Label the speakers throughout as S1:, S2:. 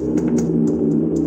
S1: うん。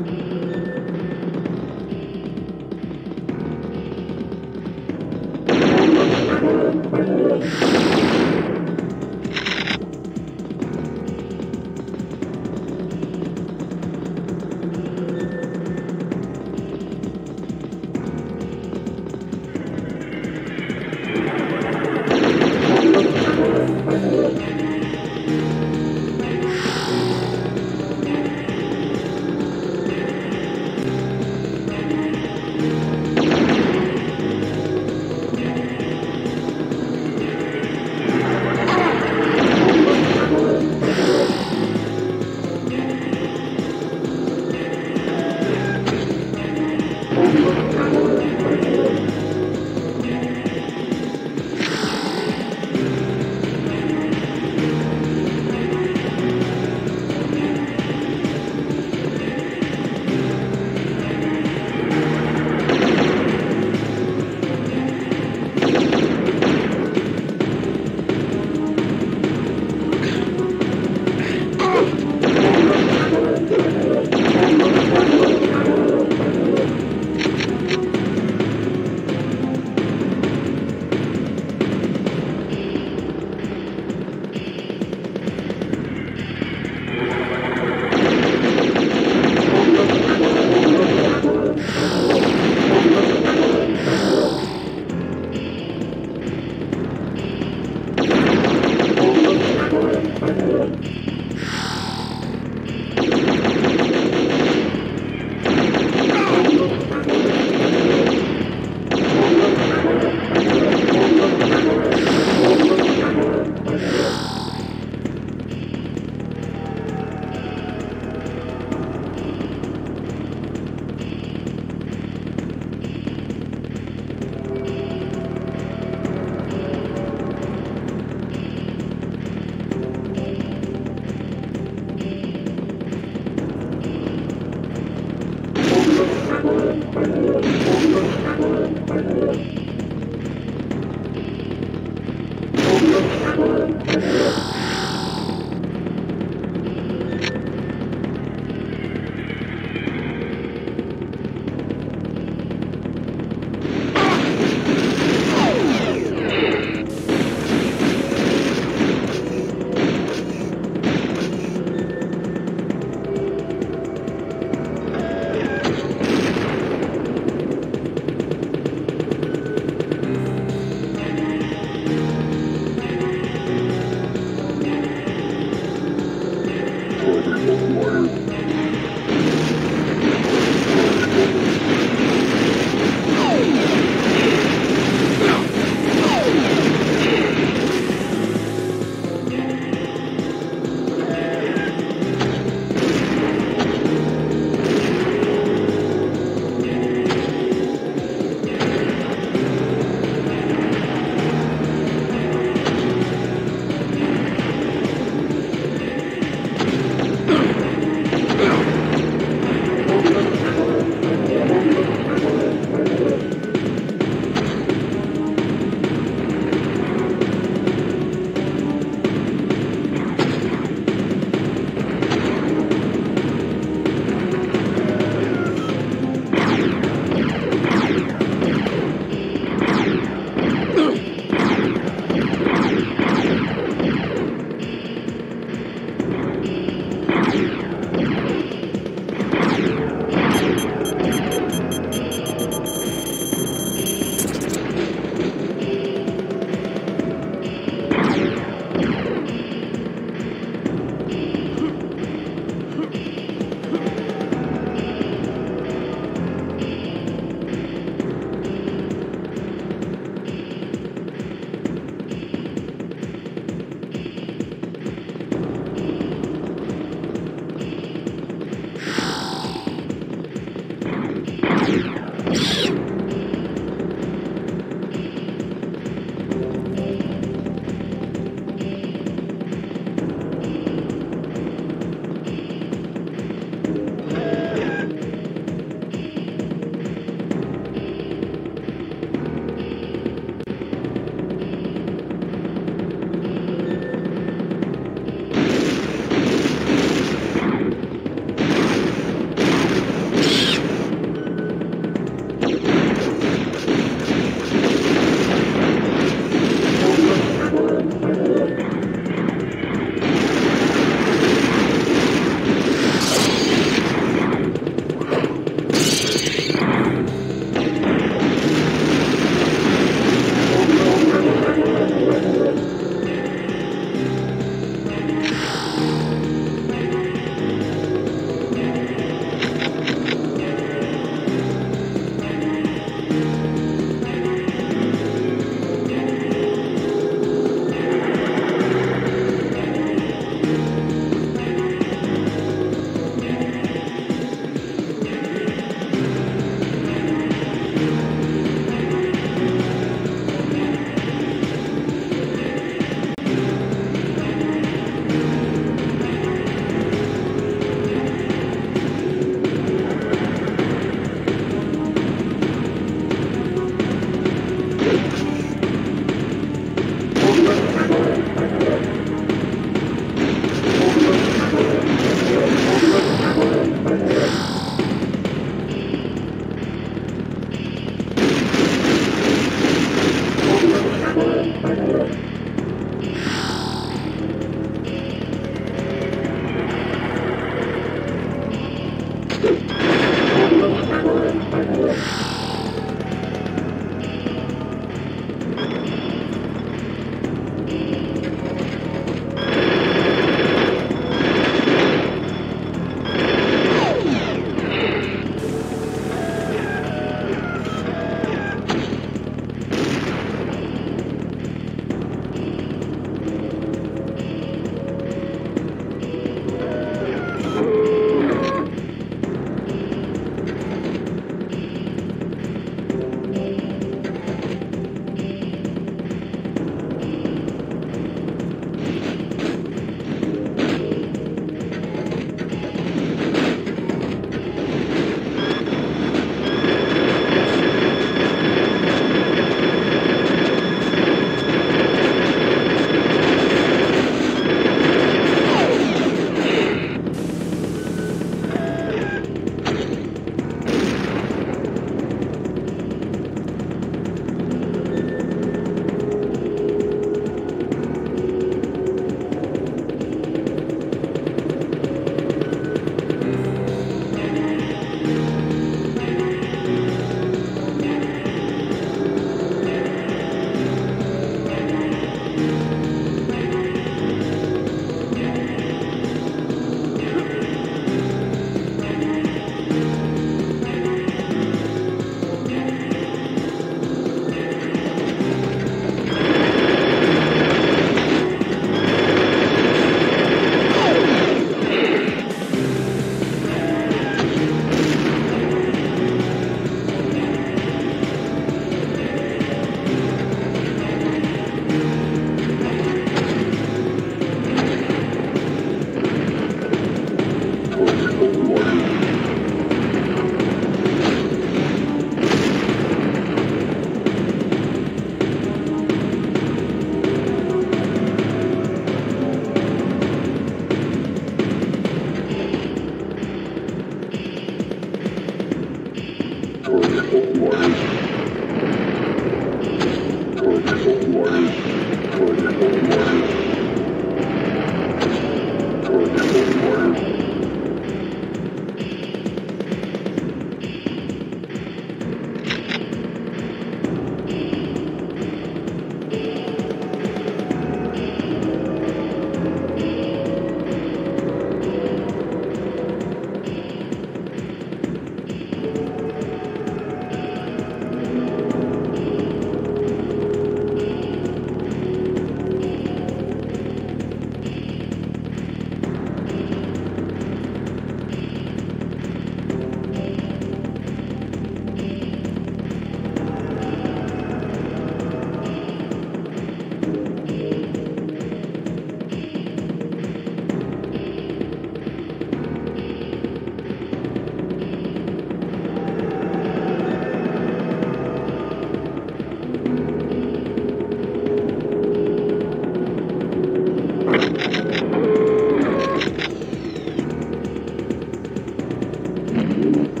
S1: Thank you.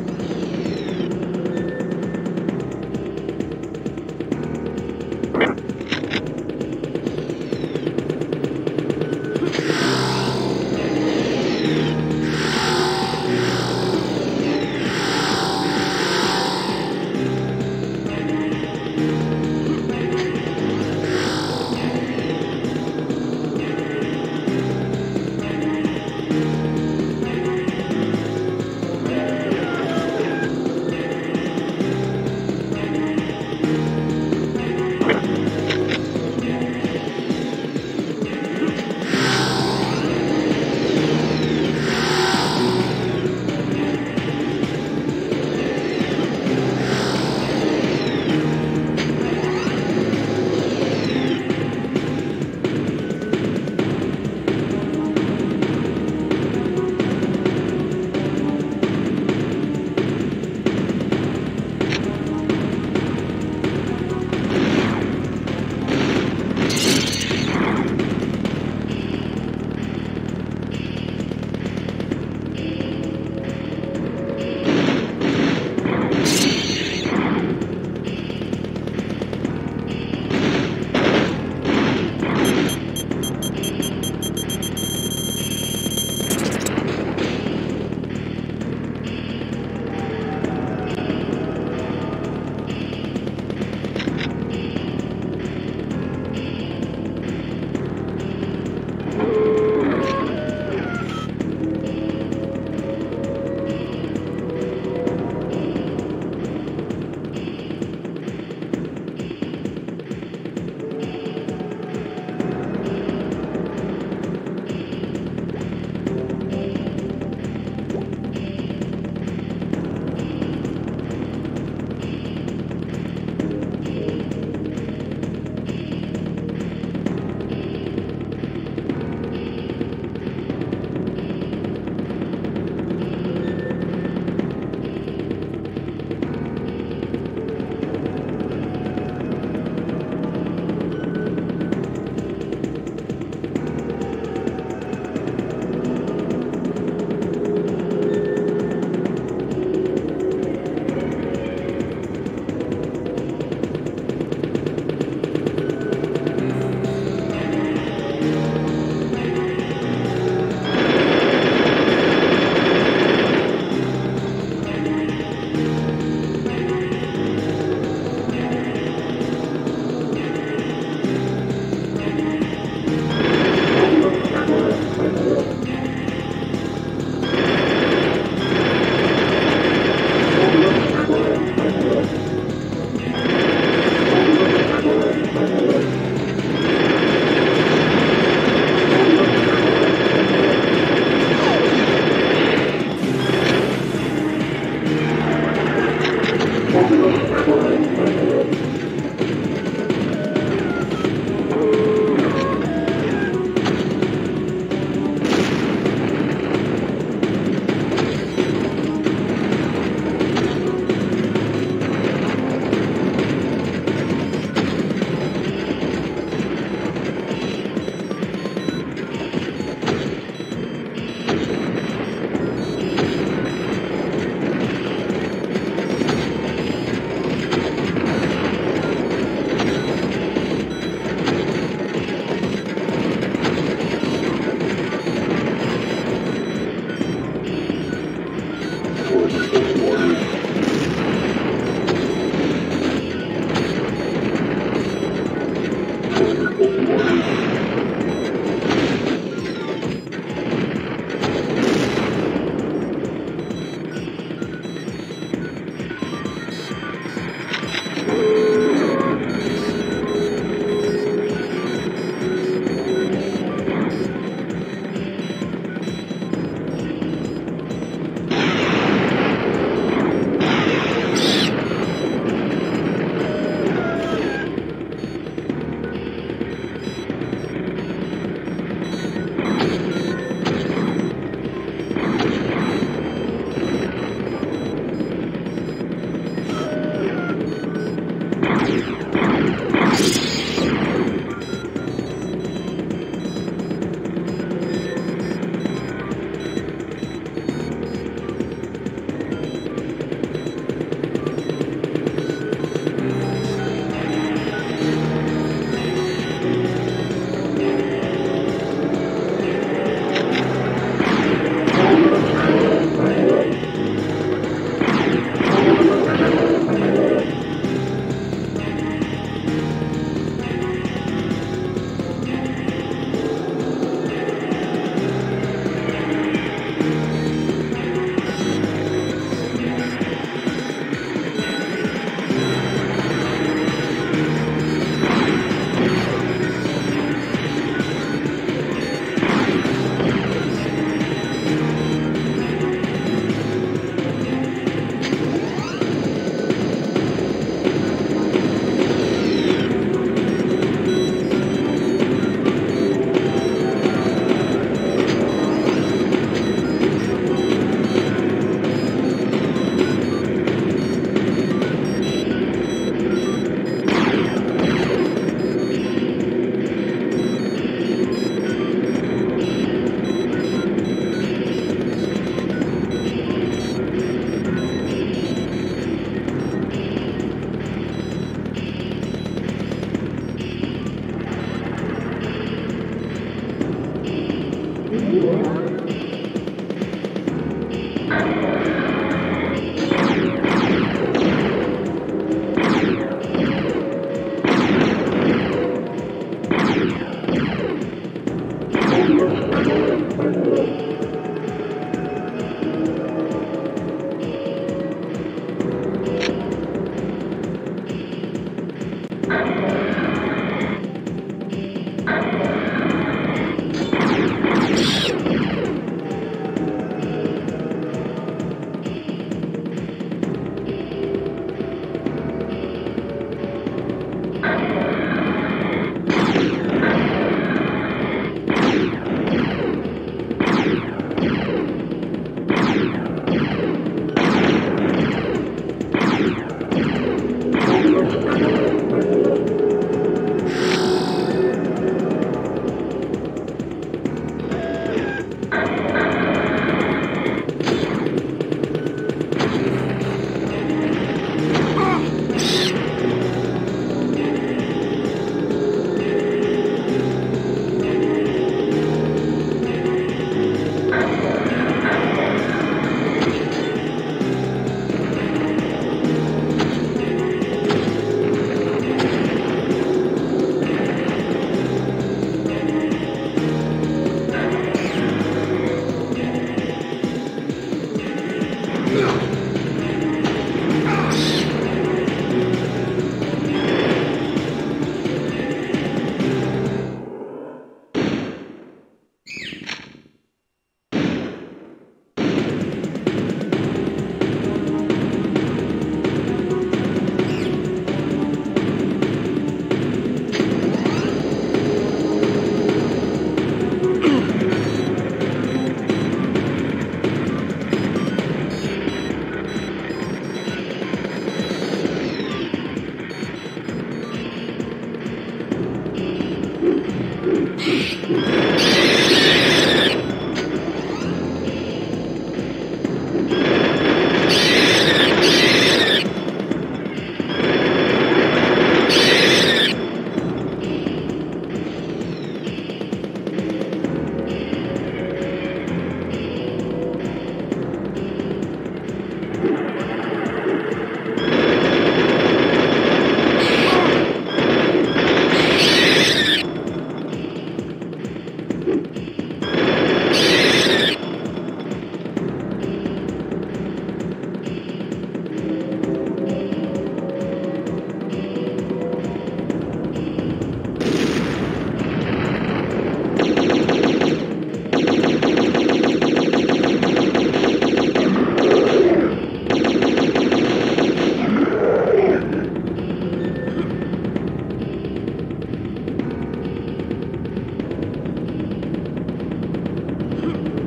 S1: Thank you.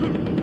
S1: Come on.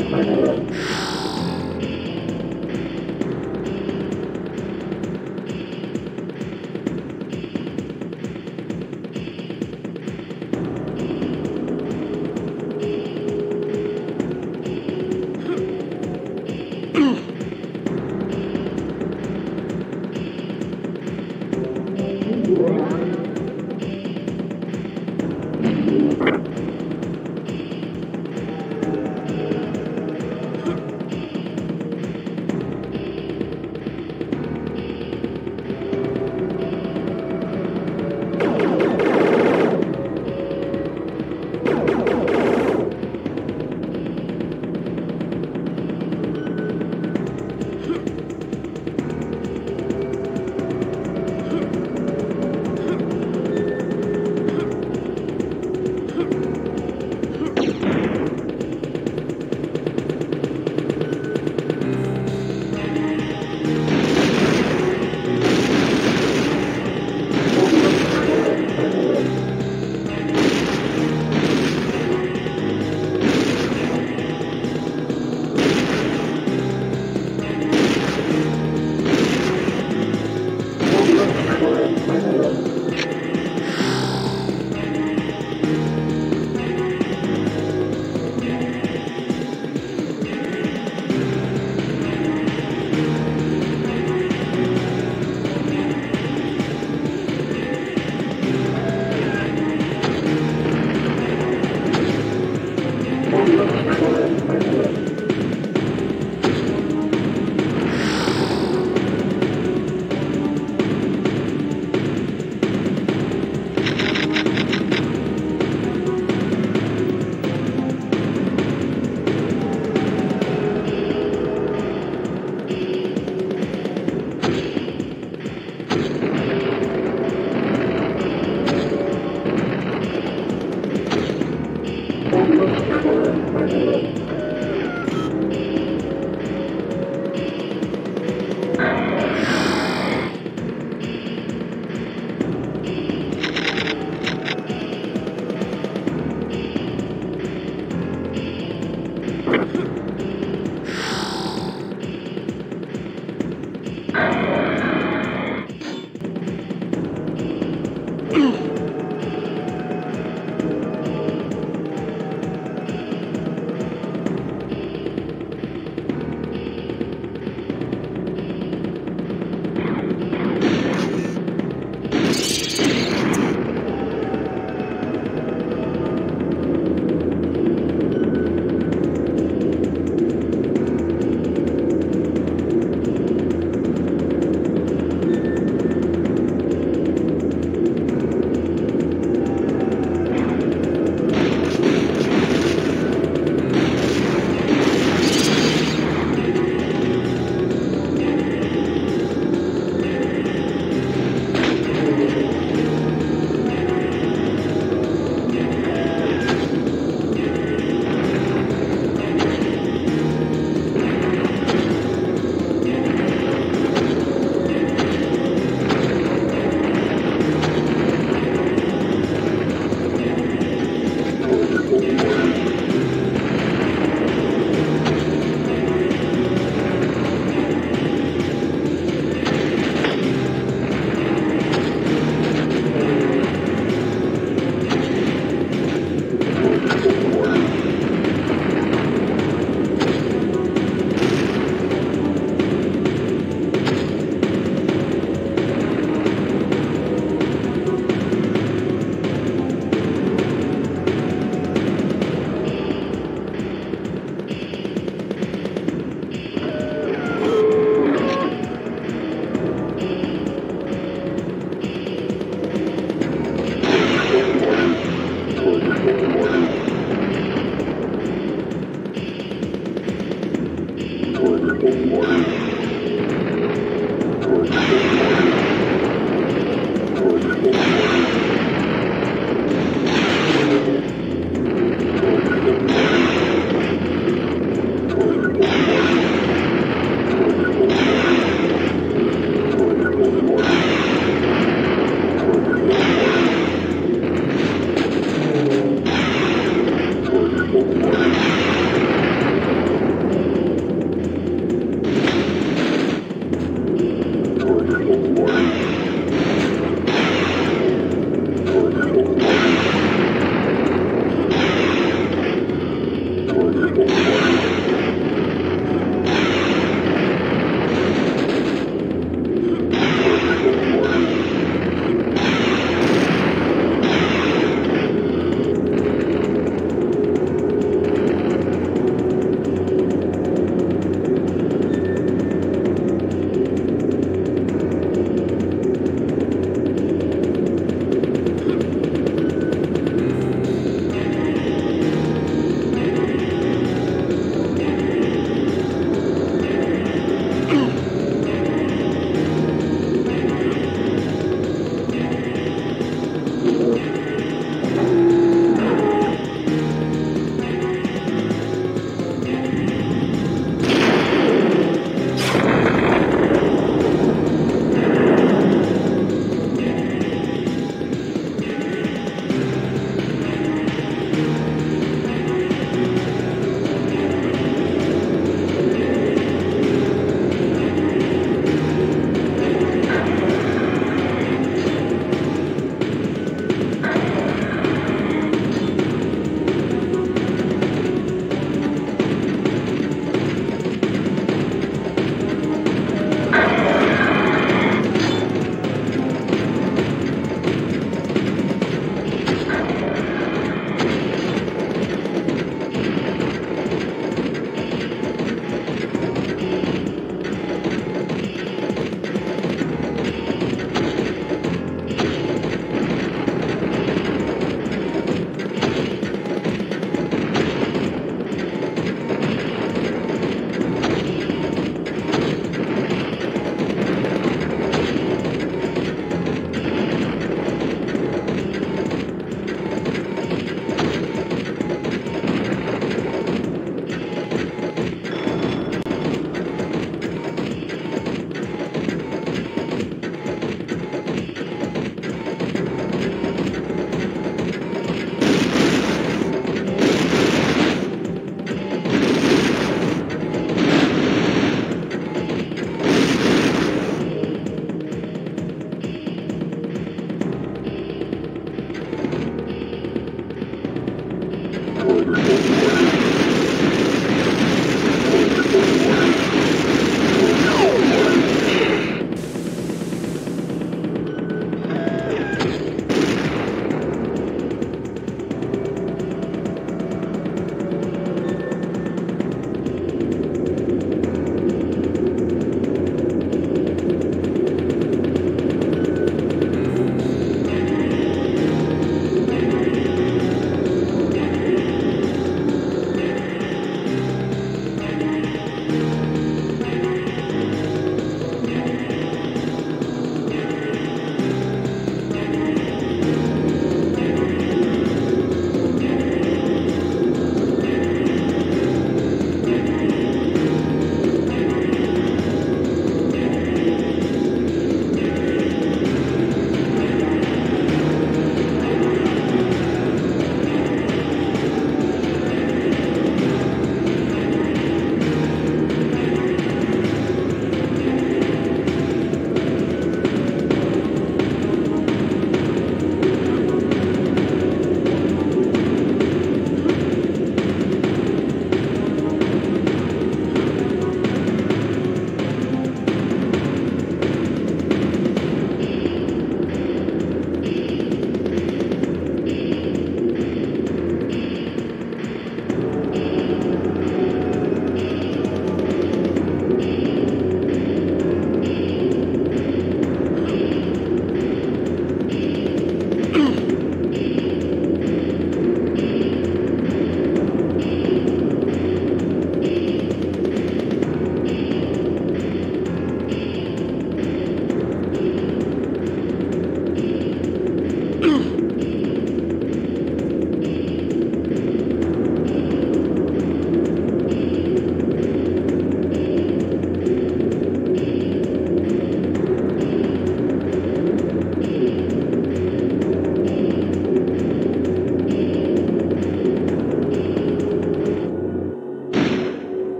S1: Shh.